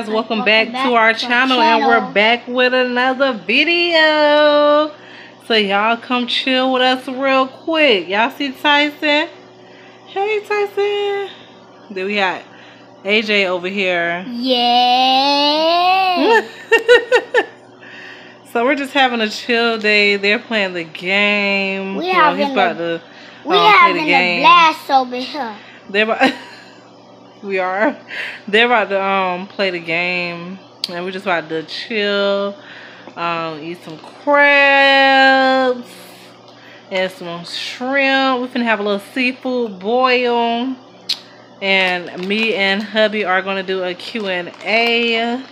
guys, welcome, welcome back, back, to our, channel, channel, and we're back with another video. So y'all come chill with us real quick. Y'all see Tyson? Hey Tyson. Then we got AJ over here. Yeah. so we're just having a chill day. They're playing the game. We you know, he's about a, to we um, having play the game. a blast over here. They're about we are. They're about to um play the game, and we're just about to chill, um, eat some crabs and some shrimp. We're gonna have a little seafood boil, and me and hubby are gonna do a Q and A.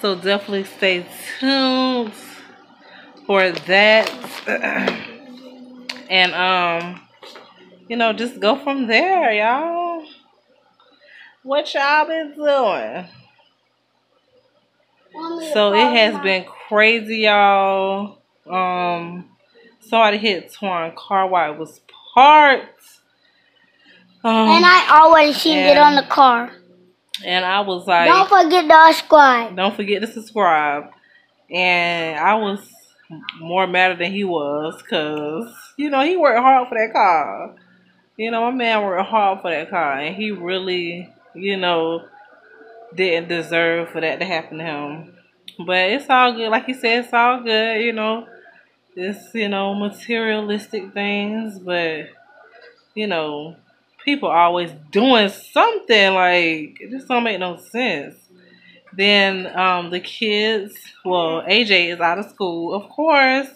So definitely stay tuned for that, and um, you know, just go from there, y'all. What y'all been doing? So it has been crazy, y'all. Um, somebody hit Twain car while it was parked. Um, and I already seen it on the car. And I was like, don't forget to subscribe. Don't forget to subscribe. And I was more mad than he was because, you know, he worked hard for that car. You know, my man worked hard for that car. And he really you know, didn't deserve for that to happen to him. But it's all good. Like you said, it's all good, you know. It's, you know, materialistic things, but, you know, people always doing something. Like, it just don't make no sense. Then um, the kids, well, AJ is out of school, of course.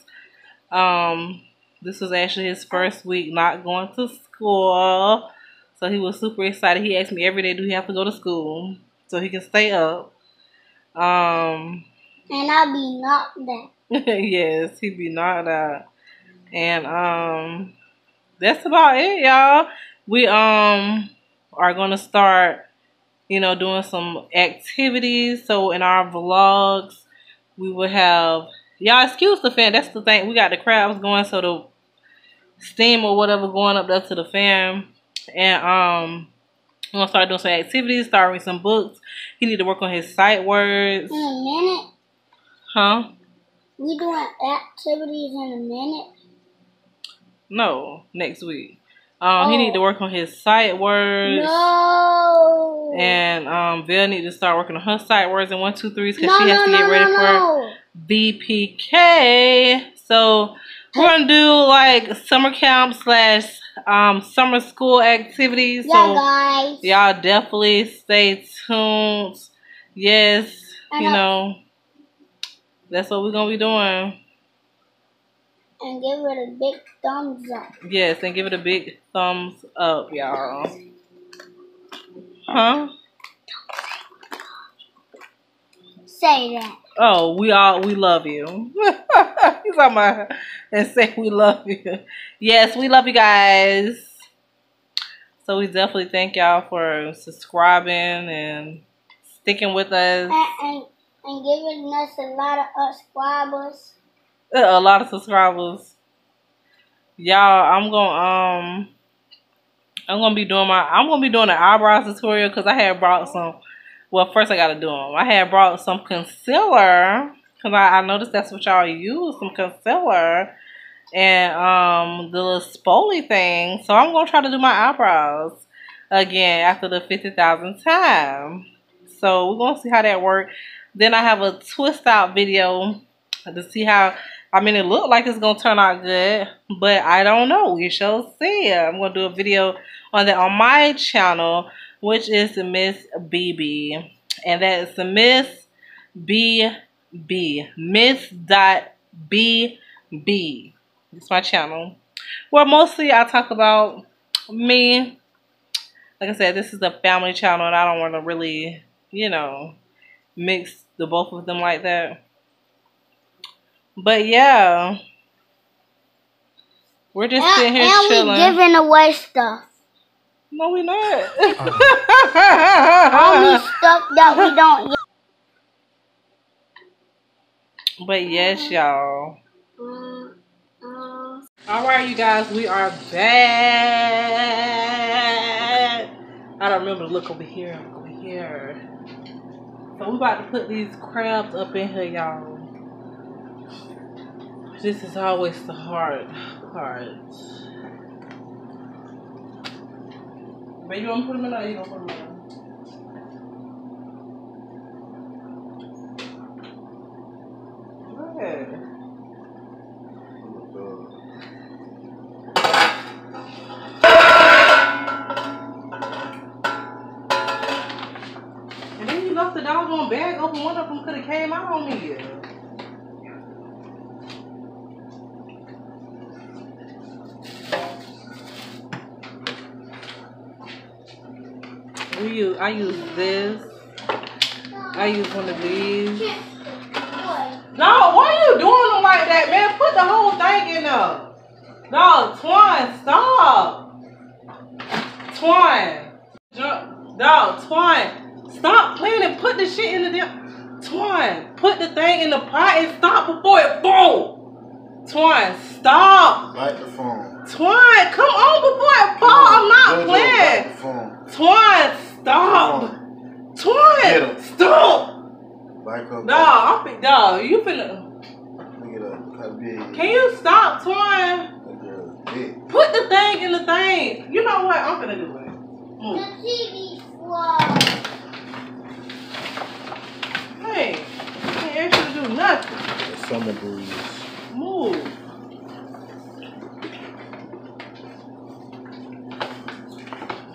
Um, this was actually his first week not going to school. So he was super excited. He asked me every day, do he have to go to school so he can stay up? Um, and I'll be knocked out. yes, he'd be knocked out. And um, that's about it, y'all. We um are gonna start, you know, doing some activities. So in our vlogs, we will have y'all excuse the fan. That's the thing. We got the crabs going, so the steam or whatever going up there to the fan and um, I'm gonna start doing some activities, start reading some books. He need to work on his sight words. In a minute. Huh? We doing activities in a minute. No, next week. Um, oh. he need to oh. work on his sight words. No. And um, Vaeh need to start working on her sight words and one, two, threes because no, she has no, to get no, ready for VPK. So we're gonna do like summer camp slash um, summer school activities. Yeah, so guys. Y'all definitely stay tuned. Yes, and you know, that's what we're going to be doing. And give it a big thumbs up. Yes, and give it a big thumbs up, y'all. Huh? Say that. Oh, we all we love you. He's on my and say we love you. Yes, we love you guys. So we definitely thank y'all for subscribing and sticking with us. And, and, and giving us a lot of subscribers. A lot of subscribers. Y'all, I'm gonna um I'm gonna be doing my I'm gonna be doing an eyebrow tutorial because I had brought some well, first I gotta do them. I had brought some concealer because I, I noticed that's what y'all use, some concealer and um the little spoolie thing. So I'm gonna try to do my eyebrows again after the fifty thousand time. So we're gonna see how that works. Then I have a twist out video to see how. I mean, it looked like it's gonna turn out good, but I don't know. We shall see. I'm gonna do a video on that on my channel which is the Miss BB. And that is the Miss BB. Miss dot BB. It's my channel. Well, mostly I talk about me. Like I said, this is a family channel and I don't want to really, you know, mix the both of them like that. But yeah. We're just and, sitting here and chilling. And we giving away stuff. No, we're not. Only stuff that we don't. But yes, y'all. All right, you guys, we are back. I don't remember. To look over here. Over here. So we about to put these crabs up in here, y'all. This is always the hard part. But you want to put them in there? You gonna put them in? Go ahead. And then you left the doggone bag open. One of them could have came out on me. We use, I use this. I use one of these. No, why are you doing them like that, man? Put the whole thing in there. No, Twain, stop. Twain. No, Twain. Stop playing and put the shit in the damn. Twain, put the thing in the pot and stop before it fall. Twain, stop. Light the phone. Twain, come on before it fall. I'm not Jojo, Light the playing. Twain, stop. Come Get him. stop. Back up. No, I'm fin- no, you finna. Look at that. That big. Can you stop, Twain? That girl big. Put the thing in the thing. You know what? I'm gonna do it. The TV floor. Hey, I ain't ask you do nothing. The summer breeze. Move.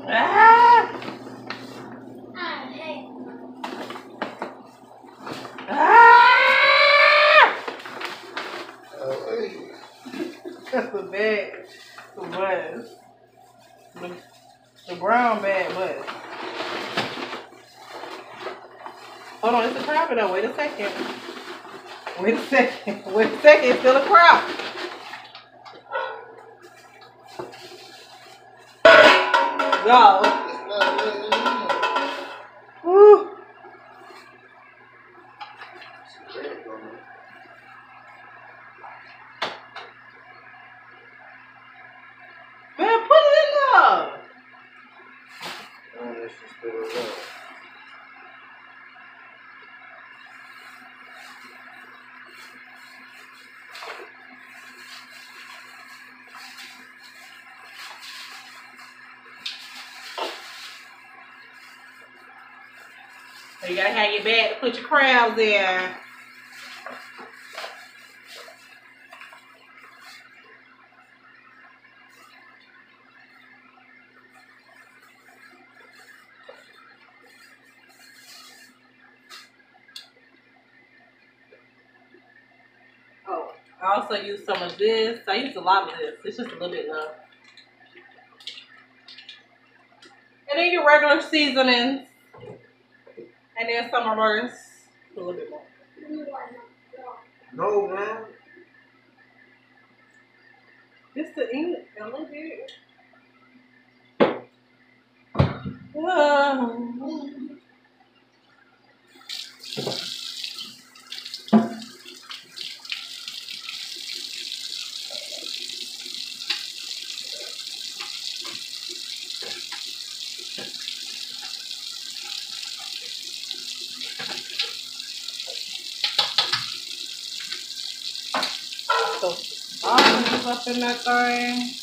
Ah! I hate Ah! Oh, hey. That's the bag. The buzz. The, the brown bag buzz. Hold on, it's a crab though. Wait a second. Wait a second. Wait a second. It's still a crab. Go. You gotta have your bag to put your crabs in. Oh, I also use some of this. I use a lot of this. It's just a little bit left. And then your regular seasonings. And then some of ours. A little bit more. No, man. Just the ink a little bit. Um, so all these up in that thing.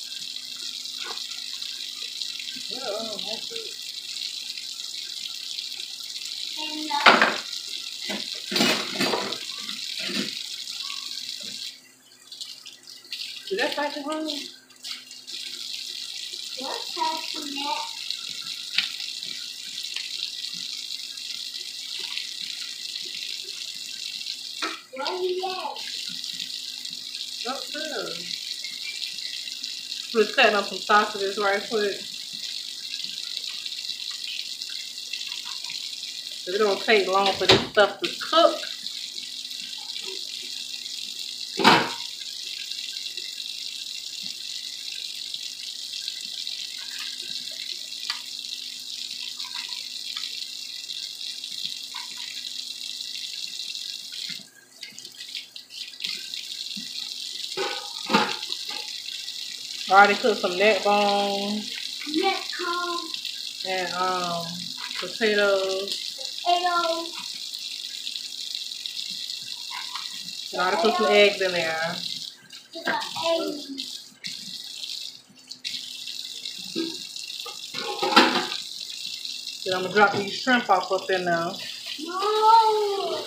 Did that home? what's happening next? What are you at? Oh, good. We're cutting up some sausages right quick. It don't take long for this stuff to cook. I already cooked some neck bones. Neck bones. And um, potatoes. Potatoes. And I already put some eggs in there. Eggs. Then I'm gonna drop these shrimp off up in there. No.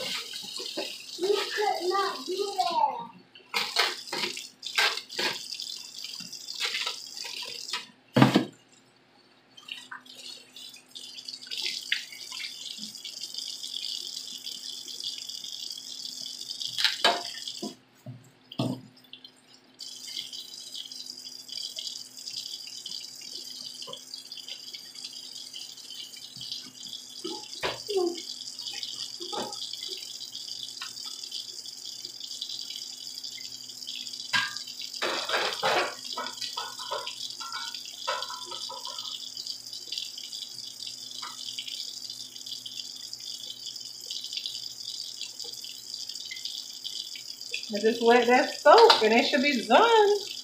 And just let that soak and it should be done.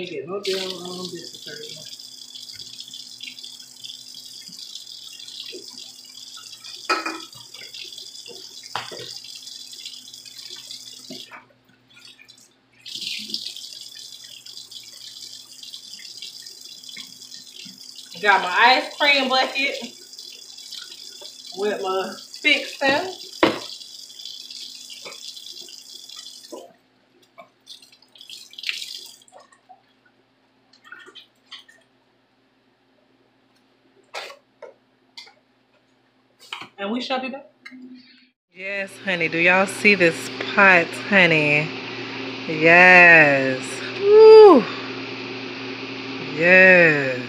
Ain't get no damn um, dish detergent. Got my ice cream bucket with my fixing. And we shall be back. Yes, honey. Do y'all see this pot, honey? Yes. Woo. Yes.